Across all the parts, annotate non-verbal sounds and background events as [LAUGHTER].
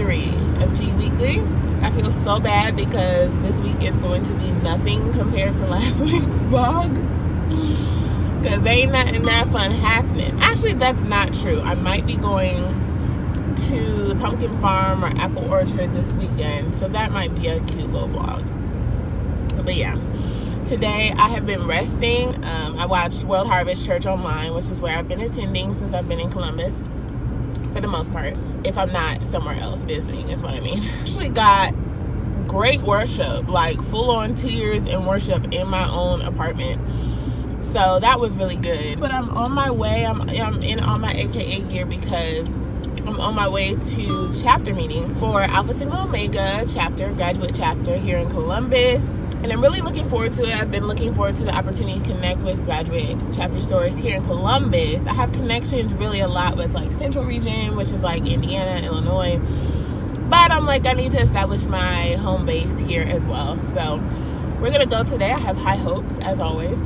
three of Gweekly. I feel so bad because this week is going to be nothing compared to [LAUGHS] last week's vlog. Because ain't nothing that fun happening. Actually, that's not true. I might be going to the pumpkin farm or apple orchard this weekend, so that might be a cute little vlog. But yeah, today I have been resting. Um, I watched World Harvest Church online, which is where I've been attending since I've been in Columbus for the most part if i'm not somewhere else visiting is what i mean. [LAUGHS] Actually got great worship like full on tears and worship in my own apartment. So that was really good. But i'm on my way i'm, I'm in all my aka gear because i'm on my way to chapter meeting for alpha sigma omega chapter graduate chapter here in columbus and I'm really looking forward to it. I've been looking forward to the opportunity to connect with graduate chapter sorors here in Columbus. I have connections really a lot with like Central Region, which is like Indiana, Illinois. But I'm like, I need to establish my home base here as well. So we're gonna go today. I have high hopes as always.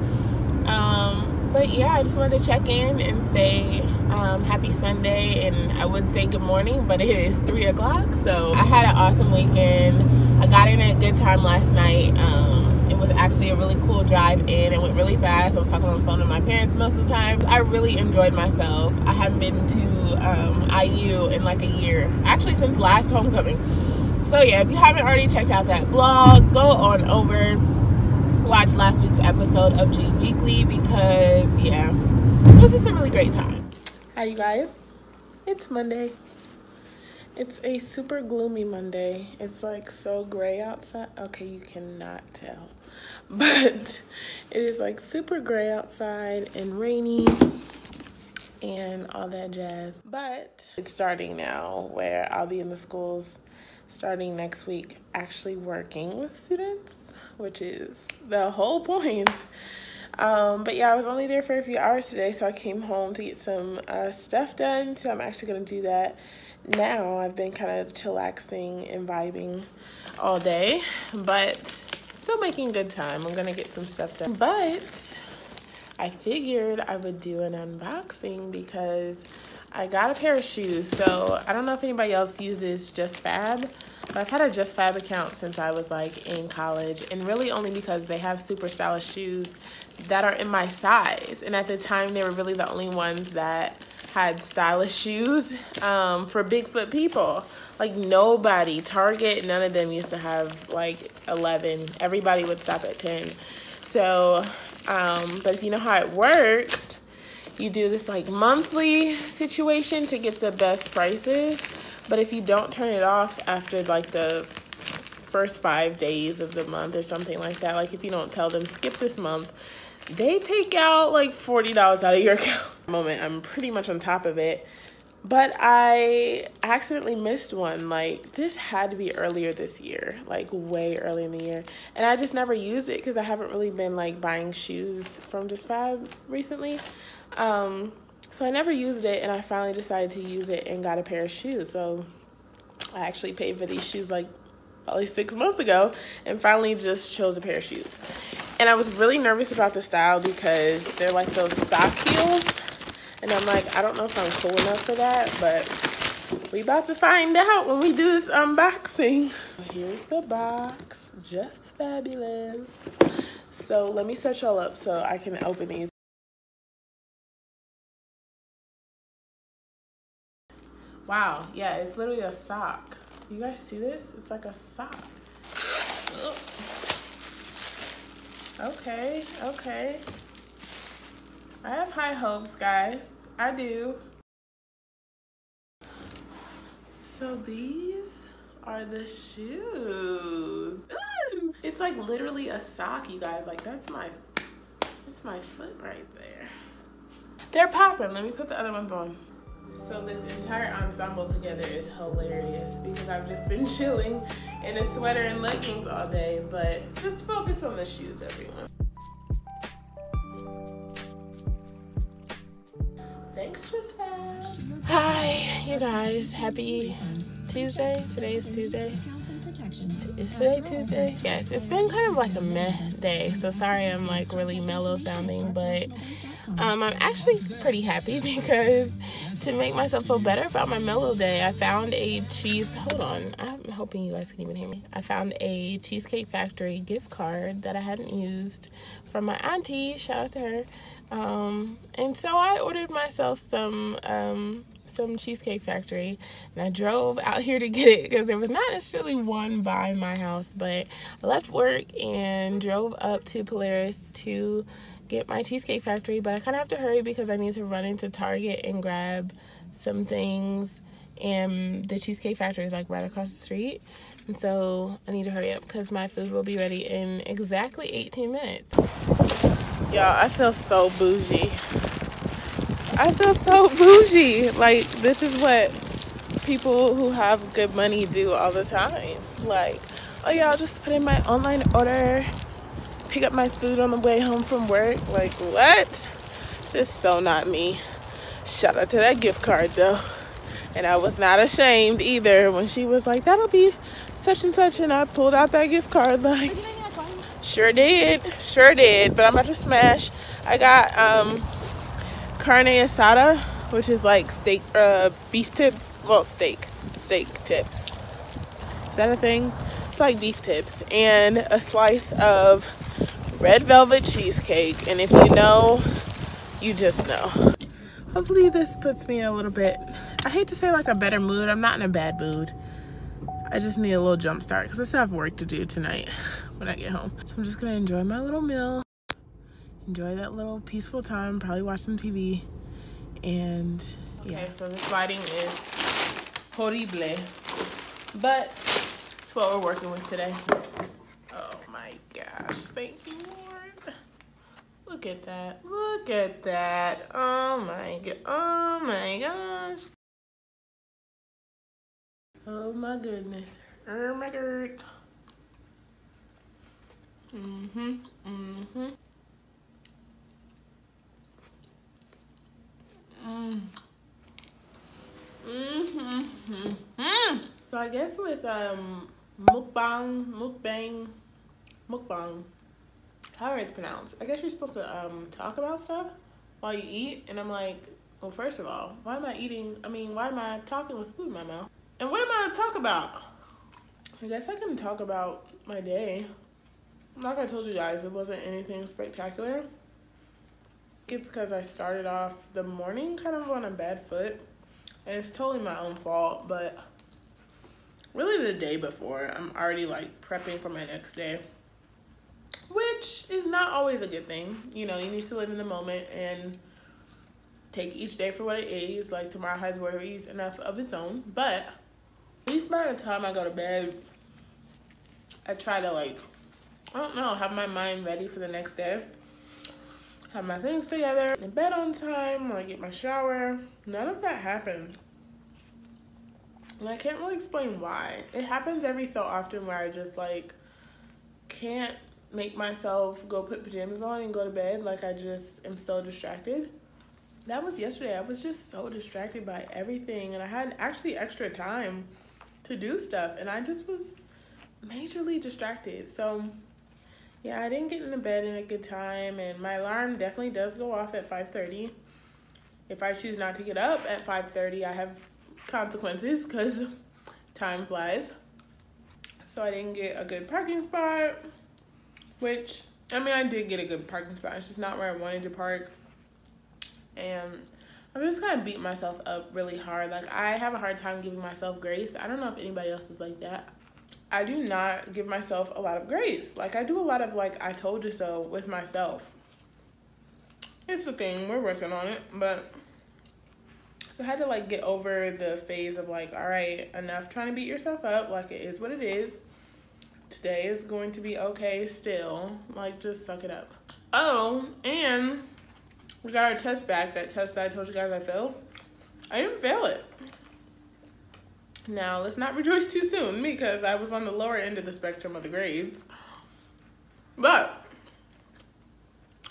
Um, but yeah, I just wanted to check in and say um, happy Sunday. And I would say good morning, but it is three o'clock. So I had an awesome weekend. I got in at a good time last night. Um, it was actually a really cool drive in. It went really fast. I was talking on the phone with my parents most of the time. I really enjoyed myself. I haven't been to um, IU in like a year, actually since last homecoming. So yeah, if you haven't already checked out that vlog, go on over, watch last week's episode of Gweekly because yeah, it was just a really great time. Hi you guys, it's Monday. It's a super gloomy Monday. It's like so gray outside. Okay, you cannot tell. [LAUGHS] But it is like super gray outside and rainy and all that jazz. But it's starting now where I'll be in the schools starting next week actually working with students, which is the whole [LAUGHS] point. Um, but yeah, I was only there for a few hours today, so I came home to get some uh, stuff done. So I'm actually going to do that now. I've been kind of chillaxing and vibing all day, but still making good time. I'm going to get some stuff done. But I figured I would do an unboxing because I got a pair of shoes. So I don't know if anybody else uses JustFab, but I've had a JustFab account since I was like in college and really only because they have super stylish shoes that are in my size. And at the time, they were really the only ones that had stylish shoes um, for Bigfoot people. Like nobody, Target, none of them used to have like 11. Everybody would stop at 10. So, um, but if you know how it works, you do this like monthly situation to get the best prices. But if you don't turn it off after like the first five days of the month or something like that, like if you don't tell them skip this month, they take out like $40 out of your [LAUGHS] account. Moment, I'm pretty much on top of it. But I accidentally missed one. Like, this had to be earlier this year, like way early in the year. And I just never used it because I haven't really been like buying shoes from JustFab recently. Um, so I never used it and I finally decided to use it and got a pair of shoes. So I actually paid for these shoes like probably six months ago and finally just chose a pair of shoes. And I was really nervous about the style because they're like those sock heels. And I'm like, I don't know if I'm cool enough for that, but we about to find out when we do this unboxing. Here's the box, just fabulous. So let me set y'all up so I can open these. Wow, yeah, it's literally a sock. You guys see this? It's like a sock. Okay, okay. I have high hopes, guys. I do. So these are the shoes. It's like literally a sock, you guys. Like that's my, that's my foot right there. They're popping. Let me put the other ones on. So this entire ensemble together is hilarious because I've just been [LAUGHS] chilling in a sweater and leggings all day, but just focus on the shoes, everyone. Thanks, JustFab. Hi, you guys. Happy Tuesday. Today is Tuesday. Is today Tuesday? Yes, it's been kind of like a meh day. So sorry I'm like really mellow sounding, but Um, I'm actually pretty happy [LAUGHS] because to make myself feel better about my mellow day, I found a cheese. Hold on, I'm hoping you guys can even hear me. I found a Cheesecake Factory gift card that I hadn't used from my auntie. Shout out to her. Um, and so I ordered myself some um, some Cheesecake Factory and I drove out here to get it because there was not necessarily one by my house, but I left work and drove up to Polaris to get my Cheesecake Factory, but I kind of have to hurry because I need to run into Target and grab some things and the Cheesecake Factory is like right across the street. And so I need to hurry up because my food will be ready in exactly 18 minutes. Y'all, I feel so bougie. I feel so bougie. Like, this is what people who have good money do all the time. Like, oh yeah, I'll just put in my online order, pick up my food on the way home from work. Like, what? This is so not me. Shout out to that gift card though. And I was not ashamed either when she was like, that'll be such and such. And I pulled out that gift card like, sure did, sure did. But I'm about to smash. I got, um, carne asada, which is like steak, uh, beef tips. Well, steak, steak tips. Is that a thing? It's like beef tips and a slice of red velvet cheesecake. And if you know, you just know. Hopefully this puts me in a little bit, I hate to say like a better mood. I'm not in a bad mood. I just need a little jump start because I still have work to do tonight when I get home. So I'm just gonna enjoy my little meal enjoy that little peaceful time, probably watch some TV, and yeah. Okay, so this lighting is horrible, but it's what we're working with today. Gosh, thank you, Lord. Look at that, look at that. Oh my god, oh my gosh. Oh my goodness, oh my god. Mm-hmm, mm-hmm. Mm. Mm-hmm. Mm. So I guess with um mukbang, mukbang, mukbang, however it's pronounced, I guess you're supposed to um talk about stuff while you eat. And I'm like, well, first of all, why am I eating? I mean, why am I talking with food in my mouth? And what am I to talk about? I guess I can talk about my day. Like I told you guys, it wasn't anything spectacular it's because I started off the morning kind of on a bad foot. And it's totally my own fault, but really the day before, I'm already like prepping for my next day. Which is not always a good thing. You know, you need to live in the moment and take each day for what it is. Like tomorrow has worries enough of its own. But at least by the time I go to bed, I try to like, I don't know, have my mind ready for the next day have my things together, in bed on time, like get my shower. None of that happened. And I can't really explain why. It happens every so often where I just like can't make myself go put pajamas on and go to bed. Like I just am so distracted. That was yesterday. I was just so distracted by everything and I had actually extra time to do stuff and I just was majorly distracted. So yeah, I didn't get into bed in a good time, and my alarm definitely does go off at 5.30. If I choose not to get up at 5.30, I have consequences because time flies. So I didn't get a good parking spot, which, I mean, I did get a good parking spot. It's just not where I wanted to park. And I'm just kind of beating myself up really hard. Like, I have a hard time giving myself grace. I don't know if anybody else is like that. I do not give myself a lot of grace. Like I do a lot of like I told you so with myself. It's the thing, we're working on it, but so I had to like get over the phase of like, all right, enough trying to beat yourself up. Like it is what it is. Today is going to be okay still. Like just suck it up. Oh, and we got our test back. That test that I told you guys I failed. I didn't fail it. Now, let's not rejoice too soon because I was on the lower end of the spectrum of the grades. But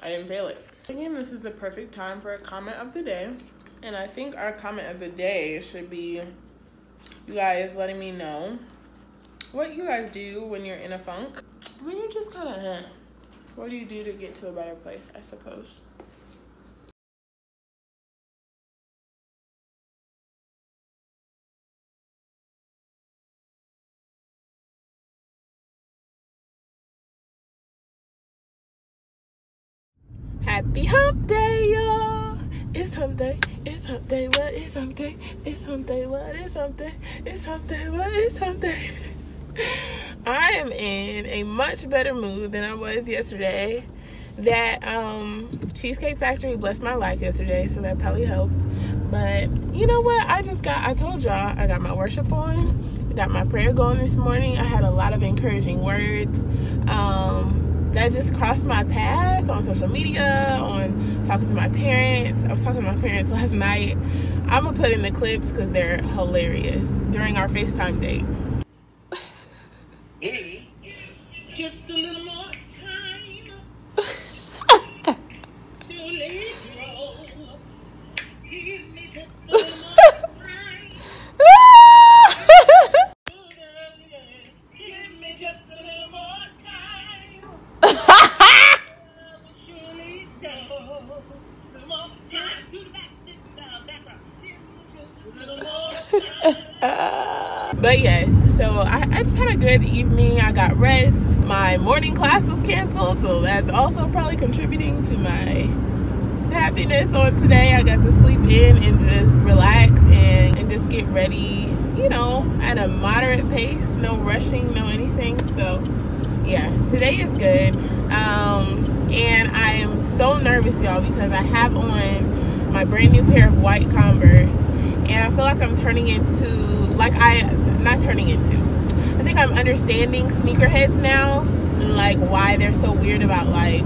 I didn't fail it. Again, this is the perfect time for a comment of the day. And I think our comment of the day should be you guys letting me know what you guys do when you're in a funk. When you're just kind of, eh, what do you do to get to a better place, I suppose. Happy hump day, y'all! It's hump day, it's hump day, What is hump day? It's hump day, What is hump day? It's hump day, What is hump day? [LAUGHS] [LAUGHS] I am in a much better mood than I was yesterday. That um, Cheesecake Factory blessed my life yesterday, so that probably helped. But you know what? I just got, I told y'all, I got my worship on. Got my prayer going this morning. I had a lot of encouraging words. Um, that just crossed my path on social media, on talking to my parents. I was talking to my parents [LAUGHS] last night. I'm gonna put in the clips because they're hilarious during our FaceTime date. But yes, so I, I just had a good evening. I got rest. My morning class was canceled, so that's also probably contributing to my happiness on today. I got to in and just relax and, and just get ready, you know, at a moderate pace, no rushing, no anything. So yeah, today is good. Um, and I am so nervous, y'all, because I have on my brand new pair of white Converse and I feel like I'm turning into, like I, not turning into, I think I'm understanding sneakerheads now and like why they're so weird about like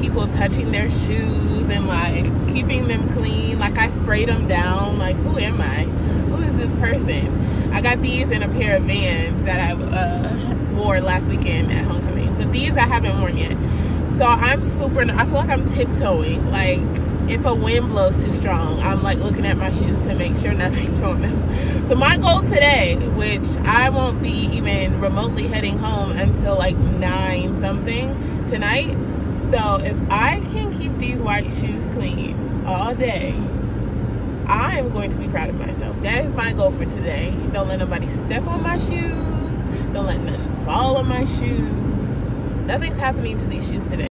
people touching their shoes and like keeping them clean. Like I sprayed them down. Like who am I? Who is this person? I got these in a pair of Vans that I uh, wore last weekend at homecoming. But these I haven't worn yet. So I'm super. I feel like I'm tiptoeing. Like if a wind blows too strong, I'm like looking at my shoes to make sure [LAUGHS] nothing's on them. So my goal today, which I won't be even remotely heading home until like nine something tonight so if I can keep these white shoes clean all day, I am going to be proud of myself. That is my goal for today. Don't let nobody step on my shoes. Don't let nothing fall on my shoes. Nothing's happening to these shoes today.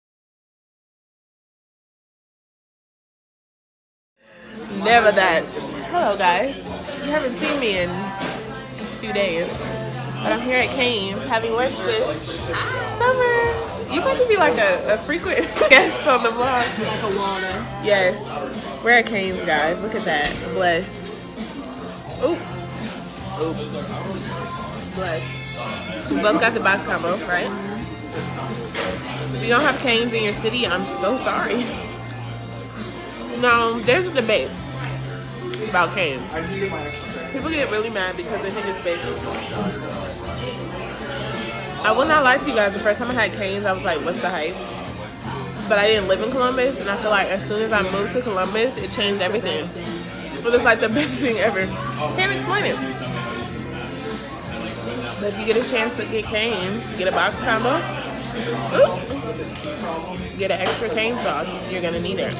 Never that. Hello guys. You haven't seen me in a few days. But I'm here at Cane's having lunch with Summer. You about to be like a, a frequent [LAUGHS] guest on the vlog. Like a. Yes. We're at Cane's, guys. Look at that. Blessed. Oop. Oops. Blessed. We both got the box combo, right? If you don't have Cane's in your city, I'm so sorry. [LAUGHS] No, there's a debate about Cane's. People get really mad because they think it's basic. I will not lie to you guys. The first time I had Cane's, I was like, what's the hype? But I didn't live in Columbus, and I feel like as soon as I moved to Columbus, it changed everything. It was like the [LAUGHS] best thing ever. Can't explain it. But if you get a chance to get Cane's, get a box combo, ooh, get an extra cane sauce. You're gonna need it.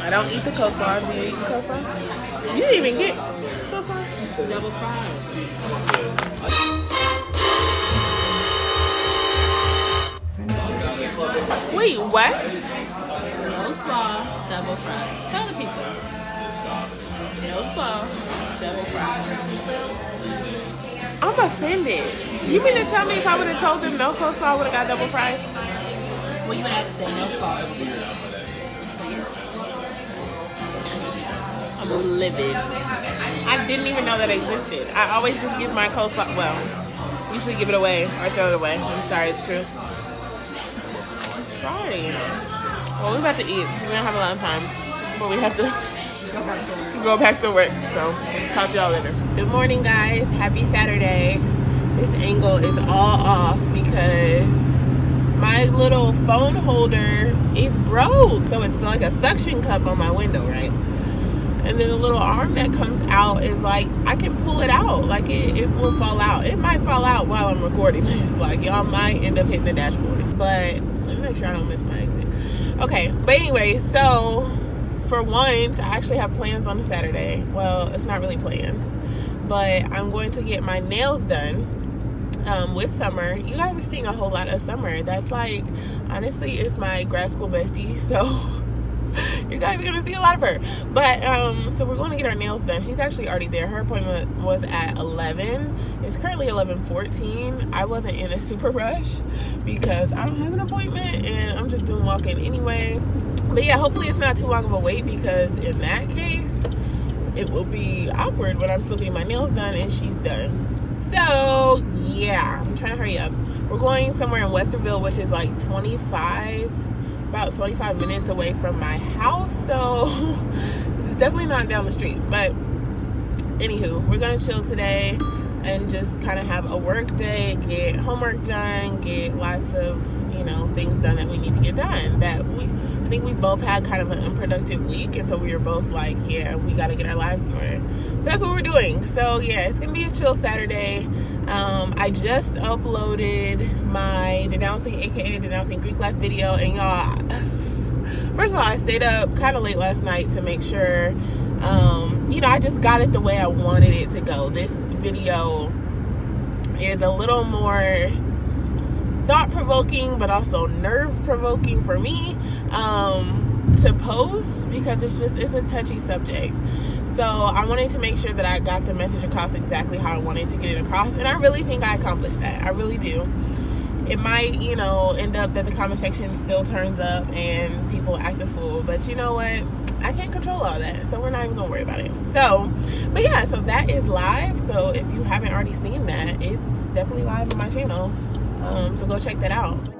I don't eat the coleslaw. Do you eat the coleslaw? You didn't even get coleslaw. Double fries. Wait, what? No slaw, double fries. Tell the people. No slaw, double fries. I'm offended. You mean to tell me if I would have told them no coleslaw, I would have got double fries? Well, you would have to say no slaw. I'm livid. I didn't even know that existed. I always just give my coleslaw, well, usually give it away or throw it away. I'm sorry, it's true sorry. Well, we're about to eat. We don't have a lot of time But we have to go back to work. So, talk to y'all later. Good morning, guys. Happy Saturday. This angle is all off because my little phone holder is broke. So it's like a suction cup on my window, right? And then the little arm that comes out is like, I can pull it out. Like it, it will fall out. It might fall out while I'm recording this. Like y'all might end up hitting the dashboard. But make sure I don't miss my exit. Okay, but anyway, so for once, I actually have plans on a Saturday. Well, it's not really plans, but I'm going to get my nails done um, with Summer. You guys are seeing a whole lot of Summer. That's like, honestly, it's my grad school bestie. [LAUGHS] So you guys are gonna see a lot of her. But um, so we're going to get our nails done. She's actually already there. Her appointment was at 11. It's currently 11:14. I wasn't in a super rush because I don't have an appointment and I'm just doing walk-in anyway. But yeah, hopefully it's not too long of a wait because in that case, it will be awkward when I'm still getting my nails done and she's done. So yeah, I'm trying to hurry up. We're going somewhere in Westerville, which is like 25, about 25 minutes away from my house. So [LAUGHS] this is definitely not down the street. But anywho, we're gonna chill today and just kind of have a work day, get homework done, get lots of, you know, things done that we need to get done. That we, I think we both had kind of an unproductive week, and so we were both like, yeah, we got to get our lives in order. So that's what we're doing. So yeah, it's gonna be a chill Saturday. Um, I just uploaded my denouncing, aka denouncing Greek life video, and y'all, first of all, I stayed up kind of late last night to make sure. Um, you know, I just got it the way I wanted it to go. This video is a little more thought provoking, but also nerve provoking for me um, to post because it's just it's a touchy subject. So I wanted to make sure that I got the message across exactly how I wanted to get it across, and I really think I accomplished that. I really do. It might, you know, end up that the comment section still turns up and people act a fool, but you know what? I can't control all that, so we're not even gonna worry about it. So, but yeah, so that is live. So if you haven't already seen that, it's definitely live on my channel. Um, so go check that out.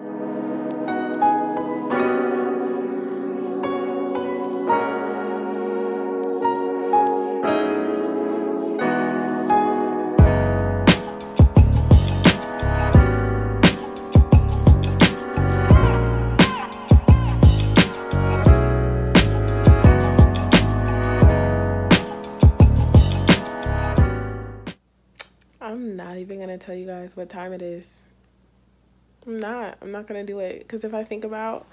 Not even gonna tell you guys what time it is. I'm not. I'm not gonna do it because if I think about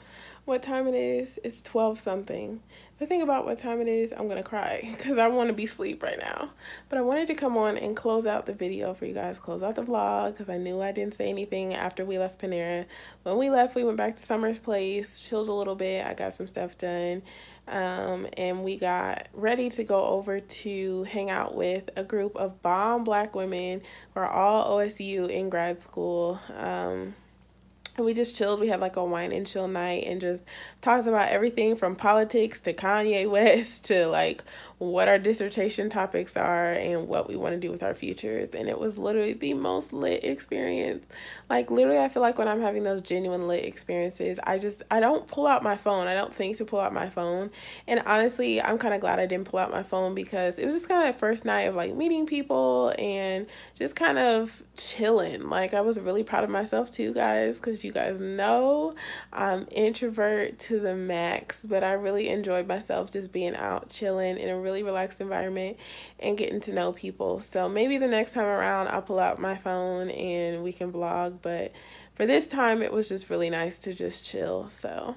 what time it is, it's 12 something. If I think about what time it is, I'm gonna cry [LAUGHS] because I want to be asleep right now. But I wanted to come on and close out the video for you guys, close out the vlog because I knew I didn't say anything after we left Panera. When we left, we went back to Summer's place, chilled a little bit. I got some stuff done. Um, and we got ready to go over to hang out with a group of bomb black women. We're all OSU in grad school. Um, and we just chilled. We had like a wine and chill night and just talks about everything from politics to Kanye West [LAUGHS] to like what our dissertation topics are and what we want to do with our futures. And it was literally the most lit experience. Like literally I feel like when I'm having those genuine lit experiences, I just I don't pull out my phone. I don't think to pull out my phone. And honestly, I'm kind of glad I didn't pull out my phone because it was just kind of that first night of like meeting people and just kind of chilling. Like I was really proud of myself too, guys, cuz you guys know I'm introvert to the max, but I really enjoyed myself just being out chilling in a really really relaxed environment and getting to know people. So maybe the next time around I'll pull out my phone and we can vlog, but for this time it was just really nice to just chill. So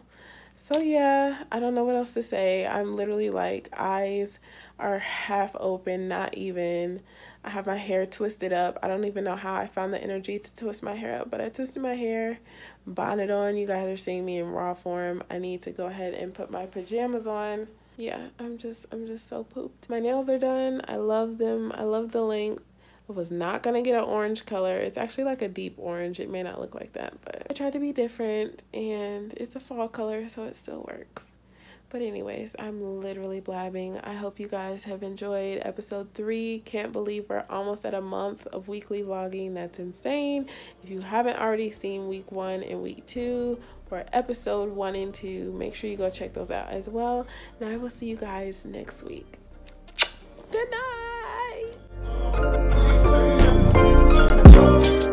so yeah, I don't know what else to say. I'm literally like eyes are half open, not even. I have my hair twisted up. I don't even know how I found the energy to twist my hair up, but I twisted my hair, bonnet on. You guys are seeing me in raw form. I need to go ahead and put my pajamas on yeah, I'm just I'm just so pooped. My nails are done. I love them. I love the length. I was not gonna get an orange color. It's actually like a deep orange. It may not look like that, but I tried to be different and it's a fall color, so it still works. But anyways, I'm literally blabbing. I hope you guys have enjoyed episode three. Can't believe we're almost at a month of weekly vlogging. That's insane. If you haven't already seen week one and week two for episode one and two, make sure you go check those out as well. And I will see you guys next week. Good night.